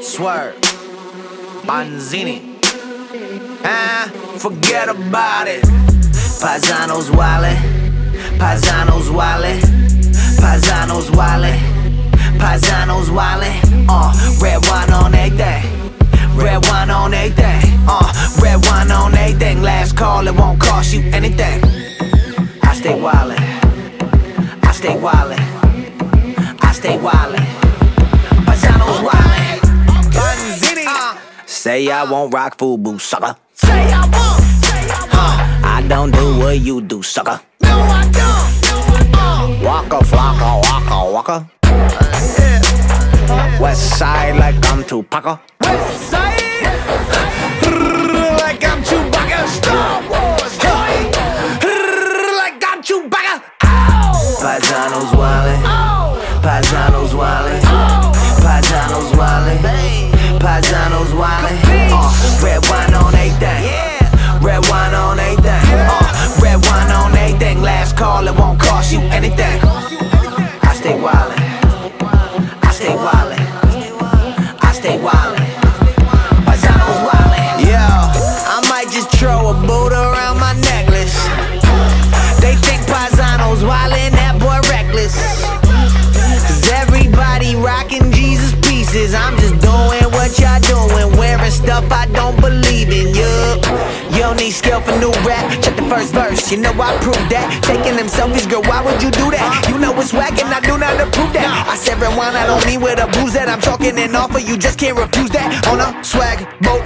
Swerve, Banzini. Ah, forget about it. Paisanos wildin', Paisanos wildin', Paisanos wildin', Paisanos wildin'. Uh, red wine on everything, red wine on everything. Uh, red wine on everything. Last call, it won't cost you anything. I stay wildin', I stay wildin', I stay wildin'. Paisanos wildin'. Uh, say I won't rock FUBU, sucker. Say I won't, say I won't. I don't do what you do, sucker. No, I don't, no, I don't. Waka flocka, waka waka. West side like I'm Tupac. West side, Like I'm Chewbacca. Oh, Paisanos wildin', oh, Paisanos wildin', oh. Paisanos wildin', Paisanos wildin'. Uh, red wine on everything. Red wine on everything. Uh, red wine on everything. Last call, it won't cost you anything. Cause everybody rockin' Jesus pieces. I'm just doing what y'all doing, wearing stuff I don't believe in. Yup. You don't need skill for new rap. Check the first verse, you know I proved that. Taking them selfies, girl, why would you do that? You know it's whack and I do not approve that. I said rewind, I don't mean with a booze that I'm talking and offer. You just can't refuse that. On a swag boat,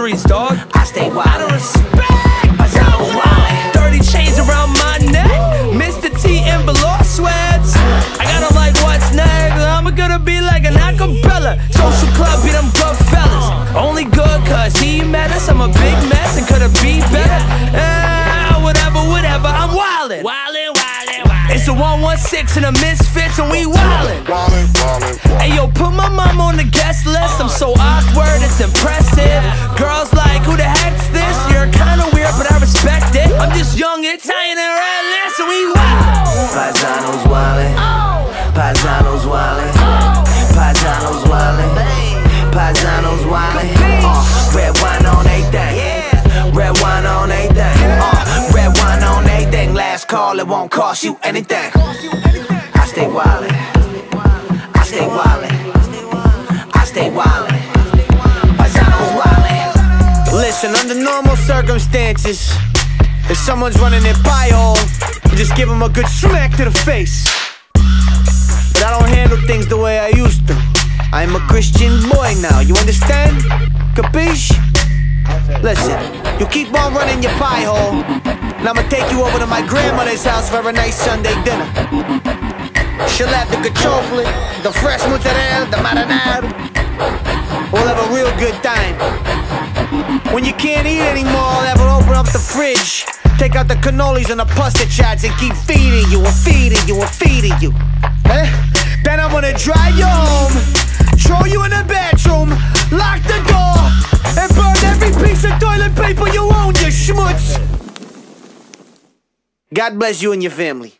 mother's groceries, dog. I stay Out of wildin'. respect, Paisanos wildin', 30 chains around my neck. Mr. T and velour sweats. I got 'em like what's next? I'm gonna be like an acapella. Social club, be them good fellas. Only good cause he met us. I'm a big mess and could've be better. Eh, whatever, whatever, I'm wildin'. Wildin', wildin', wildin'. It's a 116 and a misfits and we wildin'. Wildin', wildin'. Hey yo, call, it won't cost you anything. I stay wildin', I stay wildin', I stay wildin'. Wildin'. Listen, under normal circumstances, if someone's running their hole, just give them a good smack to the face. But I don't handle things the way I used to. I'm a Christian boy now, you understand? Capiche? Listen, you keep on running your pie hole, and I'ma take you over to my grandmother's house for a nice Sunday dinner. She'll have the caciofle, the fresh mozzarella, the marinara. We'll have a real good time. When you can't eat anymore, I'll have her open up the fridge. Take out the cannolis and the pasta chats and keep feeding you and feeding you and feeding you. Eh? Then I'm gonna dry you God bless you and your family.